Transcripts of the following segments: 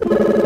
you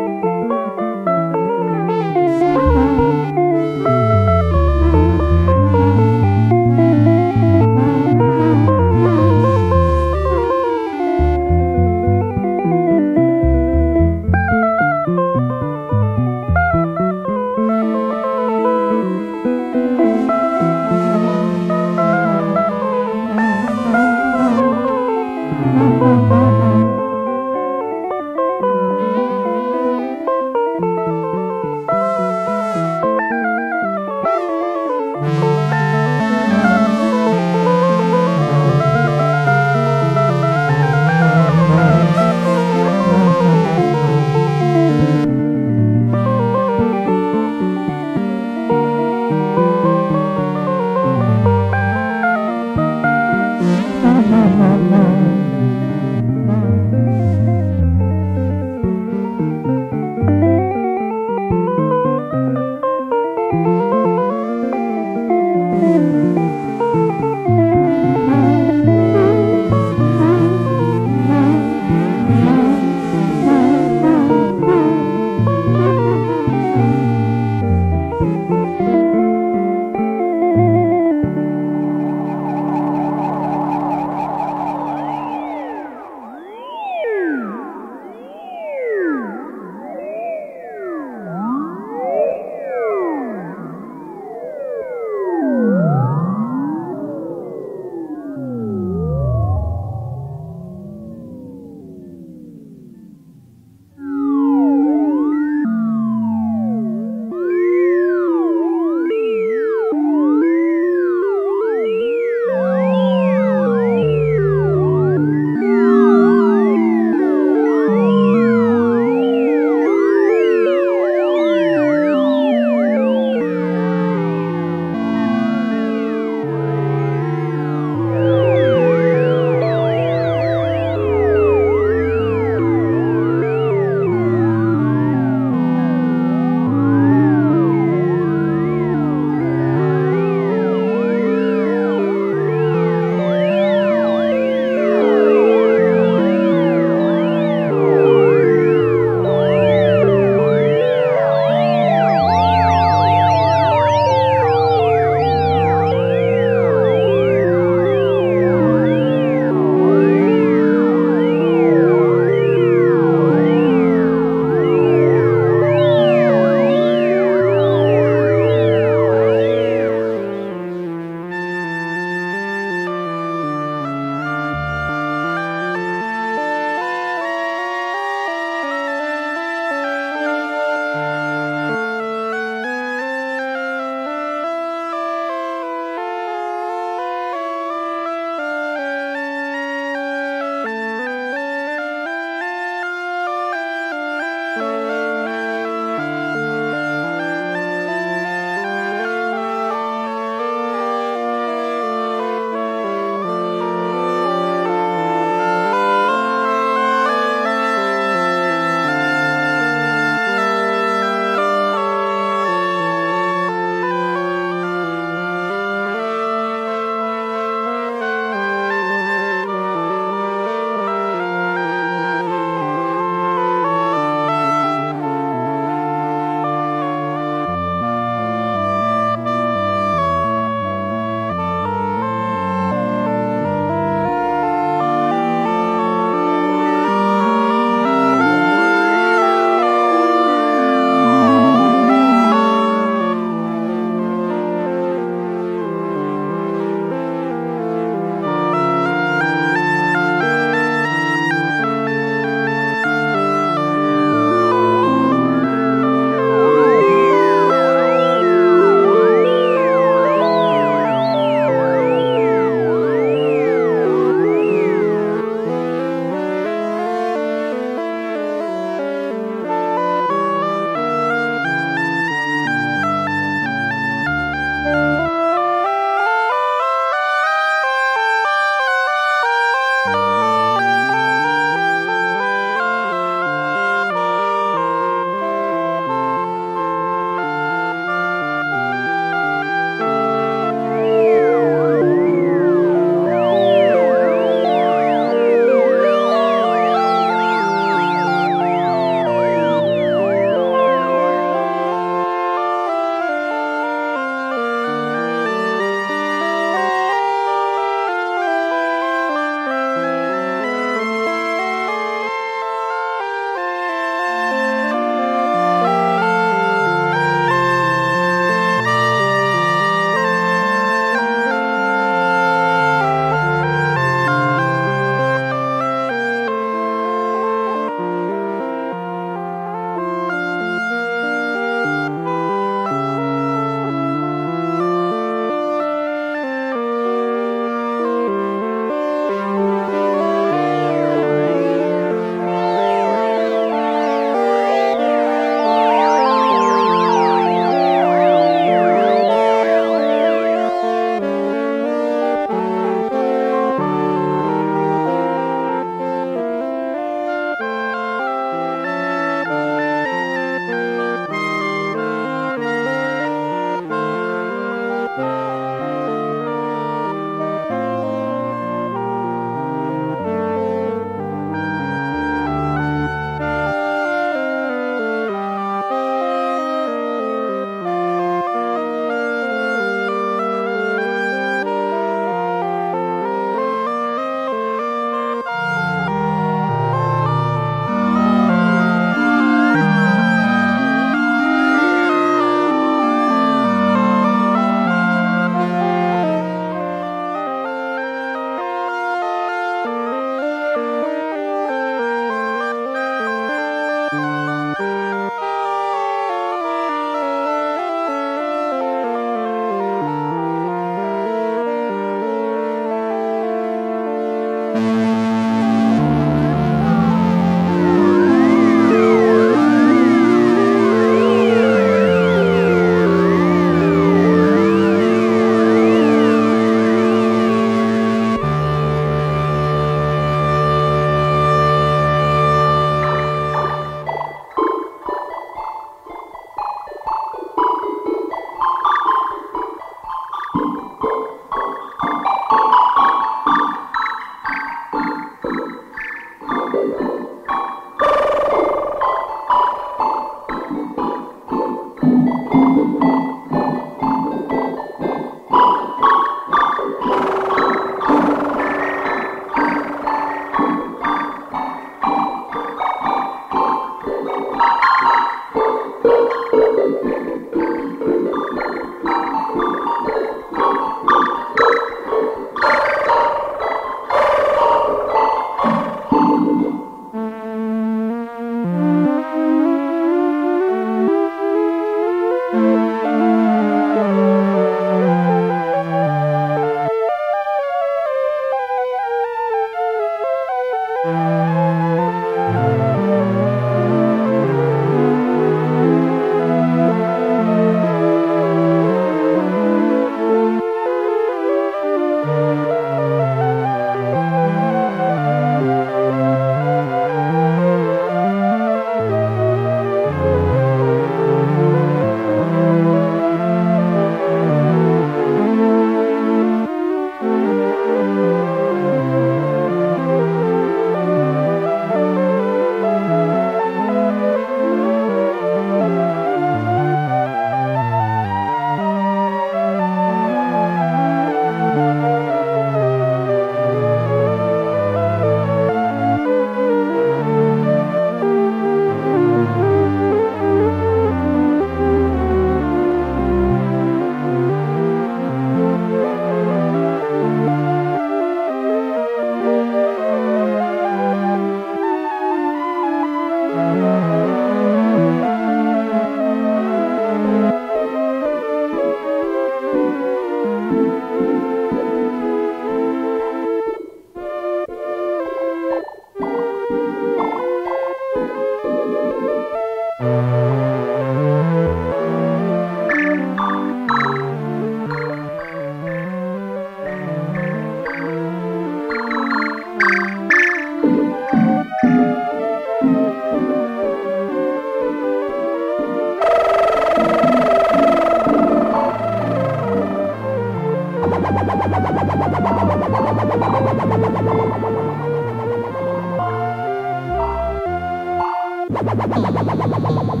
Mm.